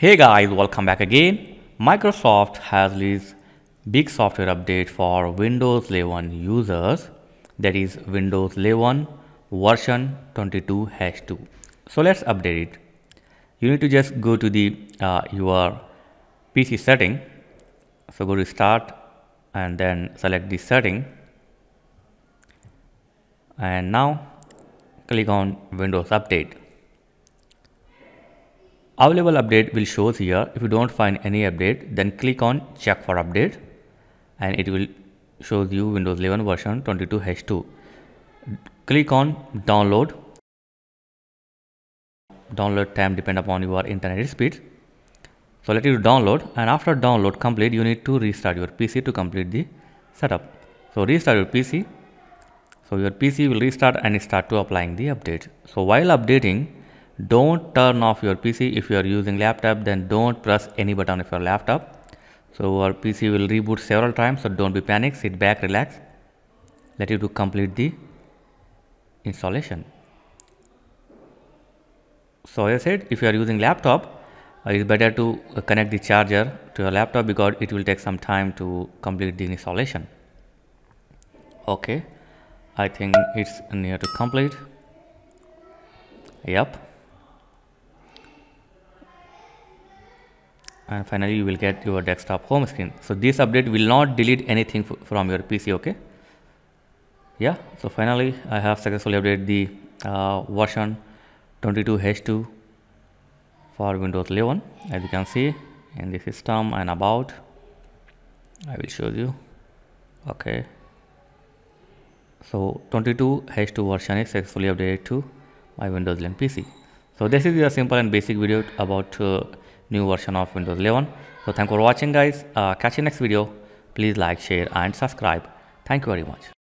Hey guys, welcome back again. Microsoft has released big software update for Windows 11 users that is Windows 11 version 22-2. So let's update it. You need to just go to the uh, your PC setting. So go to start and then select the setting and now click on Windows Update. Available update will shows here. If you don't find any update, then click on check for update and it will shows you Windows 11 version 22H2. Click on download. Download time depend upon your internet speed. So let it download and after download complete, you need to restart your PC to complete the setup. So restart your PC so your PC will restart and start to applying the update. So while updating, don't turn off your PC. If you are using laptop, then don't press any button of your laptop. So our PC will reboot several times. So don't be panic. Sit back, relax. Let it to complete the installation. So as I said, if you are using laptop, uh, it's better to uh, connect the charger to your laptop because it will take some time to complete the installation. Okay. I think it's near to complete yep and finally you will get your desktop home screen. So this update will not delete anything from your PC okay? Yeah so finally I have successfully updated the uh, version 22H2 for Windows 11 as you can see in the system and about I will show you. Okay. So 22 H2 version is successfully updated to my Windows 11 PC. So this is a simple and basic video about uh, new version of Windows 11. So thank you for watching guys. Uh, catch you next video. Please like, share and subscribe. Thank you very much.